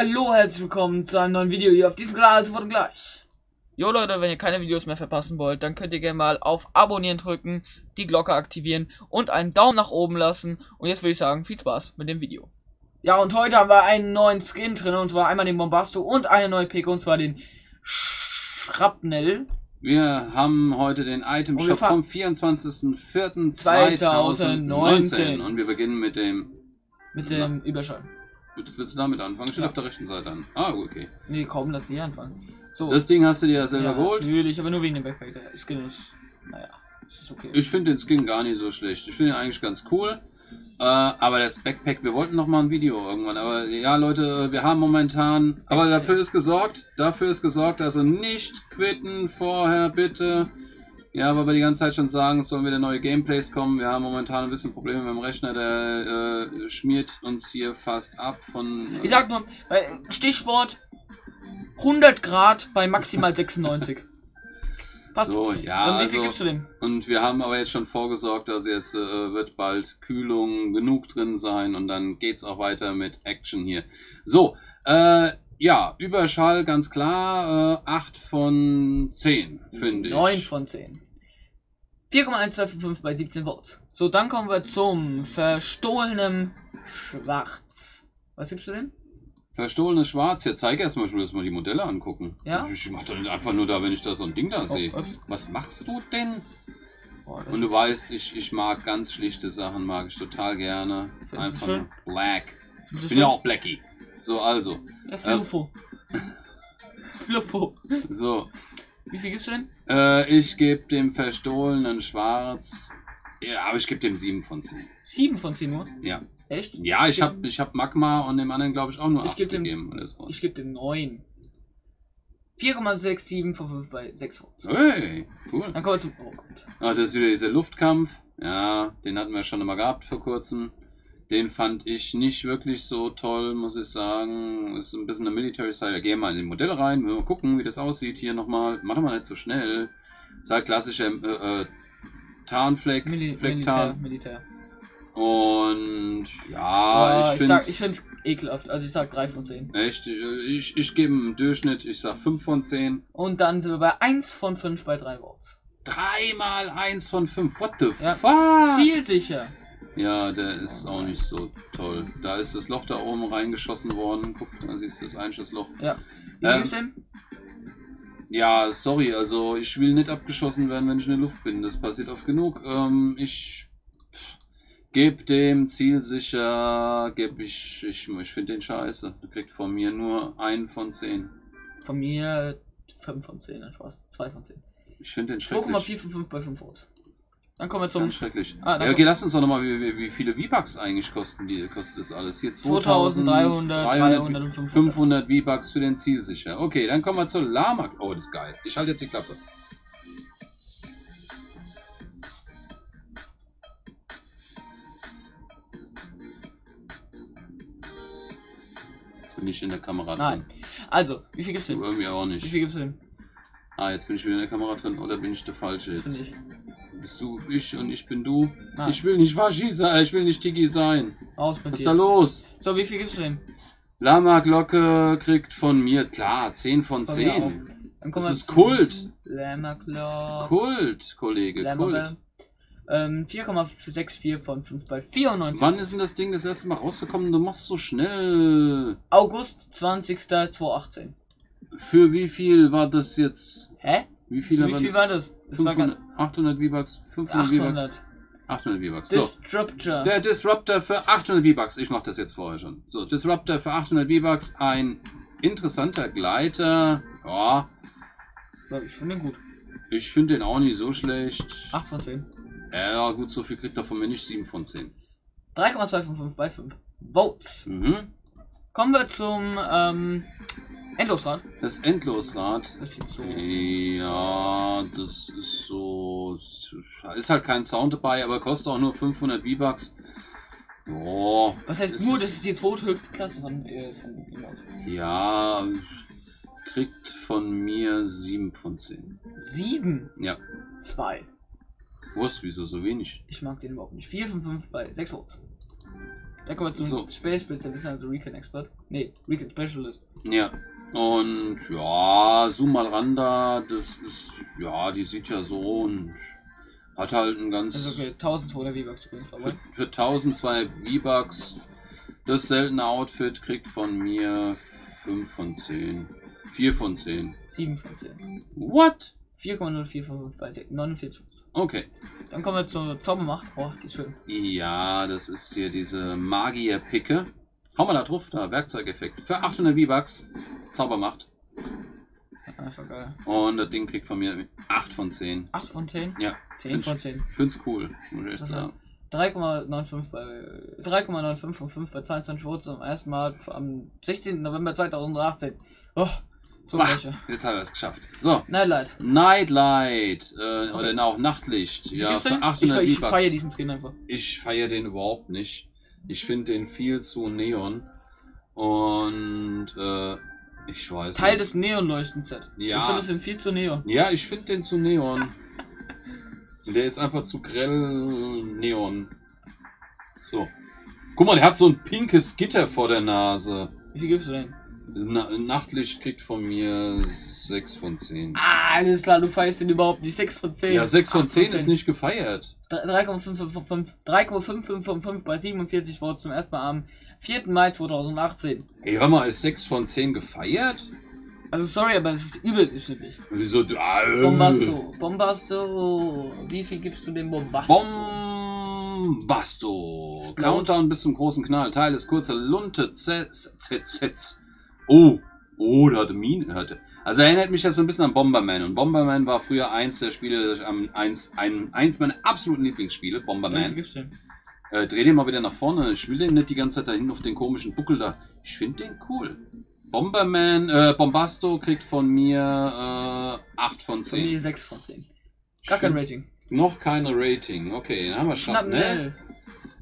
hallo, herzlich willkommen zu einem neuen Video hier auf diesem Kanal, sofort und gleich. Jo Leute, wenn ihr keine Videos mehr verpassen wollt, dann könnt ihr gerne mal auf Abonnieren drücken, die Glocke aktivieren und einen Daumen nach oben lassen. Und jetzt würde ich sagen, viel Spaß mit dem Video. Ja, und heute haben wir einen neuen Skin drin, und zwar einmal den Bombasto und eine neue Pick, und zwar den Schrapnell. Wir haben heute den Item Shop vom 24.04.2019 und wir beginnen mit dem. Mit dem Überschall. Das willst du damit anfangen? Steht Ja. auf der rechten Seite an. Ah, okay. Nee, kaum, dass die anfangen. So. Das Ding hast du dir ja selber ja, geholt. natürlich, aber nur wegen dem Backpack. Der Skin ist, naja, ist okay. Ich finde den Skin gar nicht so schlecht. Ich finde ihn eigentlich ganz cool. Äh, aber das Backpack, wir wollten noch mal ein Video irgendwann. Aber ja, Leute, wir haben momentan. Aber dafür ist gesorgt. Dafür ist gesorgt, also nicht quitten vorher, bitte. Ja, weil wir die ganze Zeit schon sagen, es sollen wieder neue Gameplays kommen. Wir haben momentan ein bisschen Probleme mit dem Rechner. Der äh, schmiert uns hier fast ab von. Ich sag nur, äh, Stichwort 100 Grad bei maximal 96. Passt. So, ja, Und also- gibst du dem? Und wir haben aber jetzt schon vorgesorgt, dass jetzt äh, wird bald Kühlung genug drin sein und dann geht's auch weiter mit Action hier. So, äh, ja, Überschall ganz klar, äh, 8 von 10, finde ich. 9 von 10. 4,1255 bei 17 Votes. So, dann kommen wir zum verstohlenen Schwarz. Was gibst du denn? Verstohlenes Schwarz, hier zeig erstmal, ich will jetzt mal die Modelle angucken. Ja? Ich mach doch nicht einfach nur da, wenn ich da so ein Ding da Oh, sehe. Was machst du denn? Boah, das Und du weißt, ich, ich mag ganz schlichte Sachen, mag ich total gerne. Findest Einfach nur black. Ich bin ja auch Blackie. So, also. Ja, Fluffo. Fluffo. So, Wie viel gibst du denn? Äh, ich gebe dem verstohlenen Schwarz. Ja, aber ich gebe dem 7 von 10. 7 von 10 nur. Ja. Echt? Ja, ich habe ich hab Magma und dem anderen, glaube ich, auch nur Ich 8 geb dem- gegeben. Oder so. Ich gebe dem 9. 4,67 von 5 bei 6 Votes. Hey, cool. Dann kommen wir zum. Oh Gott. Ah, das ist wieder dieser Luftkampf. Ja, den hatten wir schon immer gehabt vor kurzem. Den fand ich nicht wirklich so toll, muss ich sagen. Ist ein bisschen eine Military Style. Da gehen wir mal in die Modelle rein, mal gucken, wie das aussieht hier nochmal. Mach doch mal nicht so schnell. Ist halt klassischer äh, äh, Tarnfleck, Militär, Flecktarn. Militär. Und ja, Boah, ich ich, finde ich find's ekelhaft. Also ich sag 3 von 10. echt, ich, ich gebe einen Durchschnitt, ich sag 5 von 10. Und dann sind wir bei 1 von 5 bei 3 Votes. Dreimal 1 von 5. What the Ja. fuck? Zielsicher. Ja, der ist auch nicht so toll. Da ist das Loch da oben reingeschossen worden. Guck, da siehst du das Einschussloch. Ja. Wie Ähm, du? Ja, sorry, also ich will nicht abgeschossen werden, wenn ich in der Luft bin. Das passiert oft genug. Ähm, ich gebe dem zielsicher, gebe ich, ich, ich finde den scheiße. Der kriegt von mir nur ein von 10. Von mir 5 von 10. Nein, Spaß. 2 von 10. Ich finde den schrecklich. 2,4 von 5 bei 5 Votes. Dann kommen wir zum Ganz schrecklich. Ah, ja, okay, lass uns doch nochmal, wie, wie, wie viele V-Bucks eigentlich kosten die, kostet das alles? Hier 2300, 300 und 500. 500 V-Bucks für den Zielsicher. Okay, dann kommen wir zur Lama. Oh, das ist geil. Ich halte jetzt die Klappe. Bin ich in der Kamera Nein. drin? Also, wie viel gibst du Du denn? irgendwie auch Wie nicht. viel gibst du denn? Ah, jetzt bin ich wieder in der Kamera drin. Oder bin ich der Falsche jetzt? ich. Bist du ich und ich bin du? Nein. Ich will nicht Washi sein. Ich will nicht Tiki sein. Aus mit Was ist da los? So, wie viel gibst du denn? Lama Glocke kriegt von mir, klar, 10 von Von mir 10. Dann Das ist Kult. Lämmerklock. Kult, Kollege, Kult. Lämmerbe. Ähm, 4,64 von 5 bei 94. Wann ist denn das Ding das erste Mal rausgekommen? Du machst so schnell. August 20. 2018. Für wie viel war das jetzt? Hä? Wie viel, Wie viel war das? Das war 500, 800 V-Bucks, 500 V-Bucks, 800. 800 V-Bucks. So, Disruptor. der Disruptor für 800 V-Bucks. Ich mach das jetzt vorher schon. So, Disruptor für 800 V-Bucks. Ein interessanter Gleiter. Ja, Ja, ich finde den gut. ich finde den auch nicht so schlecht. 8 von 10. Ja, gut, so viel kriegt er von mir nicht. 7 von 10. 3,2 von 5 bei 5. Votes. Mhm. Kommen wir zum ähm, Endlosrad. Das Endlosrad. Das sieht so. Ja, das ist so. Ist halt kein Sound dabei, aber kostet auch nur 500 V-Bucks. Boah. Was heißt das nur, ist- das ist die zweithöchste Klasse von, äh, von. Ja, kriegt von mir 7 von 10. 7. Ja. 2. Was? Wieso so wenig? Ich mag den überhaupt nicht. 4 von 5 bei 6 Votes. Dann kommen wir zum So. Spezialisten, also Recon Expert. Nee, Recon Specialist. Ja. Und ja, zoom mal ran da. Das ist, ja, die sieht ja so und hat halt ein ganz. Das ist okay, 1200 V-Bucks Für, für 1002 V-Bucks. Das seltene Outfit kriegt von mir 5 von 10. 4 von 10. 7 von 10. What? 4,0455 bei 49. Okay. Dann kommen wir zur Zaubermacht. Boah, die ist schön. Ja, das ist hier diese Magier-Picke. Hau mal da drauf, da, Werkzeugeffekt. Für 800 V-Bucks. Zaubermacht. Einfach geil. Und das Ding kriegt von mir 8 von 10. 8 von 10? Ja. 10 von 10. Ich find's cool, muss ich Also, sagen. 3,95 bei 3,95 von 5 bei 22 Votes zum ersten Mal am 16. November 2018. Oh, so Bah. welche. Jetzt haben wir es geschafft. So, Nightlight. Nightlight. Äh, Okay. Oder auch Nachtlicht. Ja, für den? ich 800 ich V-Bucks. feiere diesen Skin einfach. Ich feiere den überhaupt nicht. Ich finde den viel zu neon. Und äh, ich weiß Teil nicht. des Neonleuchten-Set. Ja. Ich finde es sind viel zu neon. Ja, ich finde den zu neon. Der ist einfach zu grell neon. So. Guck mal, der hat so ein pinkes Gitter vor der Nase. Wie viel gibst du denn? Na, Nachtlicht kriegt von mir 6 von 10. Ah, alles klar, du feierst den überhaupt nicht. 6 von 10. Ja, 6 von 8 10 ist nicht gefeiert. 3,555 3,5555 bei 47 Votes zum ersten Mal am 4. Mai 2018. Ey, hör mal, ist 6 von 10 gefeiert? Also sorry, aber es ist übel geschnittlich. Wieso? du- Ah, äh. Bombasto, Bombasto. Wie viel gibst du dem Bombasto? Bombasto. Countdown bis zum großen Knall. Teil ist kurze Lunte. Z, Z, Z. Oh. Oh, da hatte Mine. Hatte. Also erinnert mich das so ein bisschen an Bomberman. Und Bomberman war früher eins der Spiele, das ich am eins, ein, eins meiner absoluten Lieblingsspiele, Bomberman. gibst du dem? Äh, dreh den mal wieder nach vorne. Ich will den nicht die ganze Zeit dahin auf den komischen Buckel da. Ich finde den cool. Bomberman, äh, Bombasto kriegt von mir äh, 8 von Von mir 10. 6 von 10. Gar kein Rating. Noch keine Rating. Okay, dann haben wir Schrapnell. Schnapnell.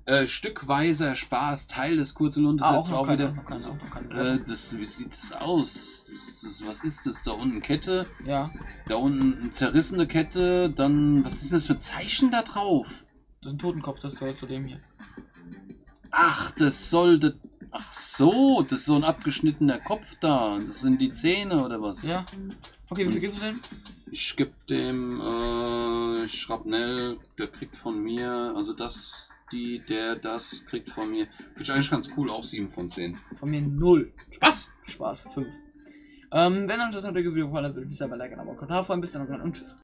Äh, stückweiser Spaß, Teil des kurzen Lundes Ah, jetzt auch auch keine, wieder. noch keine, auch noch keine. Äh, das, wie sieht das aus? Das, das, was ist das? Da unten Kette, ja, da unten eine zerrissene Kette, dann, was ist das für Zeichen da drauf? das ist ein Totenkopf, das gehört zu dem hier. Ach, das sollte, ach so, das ist so ein abgeschnittener Kopf da. Das sind die Zähne oder was? Ja. Okay, wie viel gibst du denn? Ich geb dem, äh, Schrapnell, der kriegt von mir, also das, die, der, das kriegt von mir. Finde ich eigentlich ganz cool, auch 7 von 10. Von mir 0. Spaß! Spaß, 5. Ähm, wenn euch das heutige Video gefallen hat, würde ich mich selber liken, aber Kommentar freuen. Bis dann und tschüss.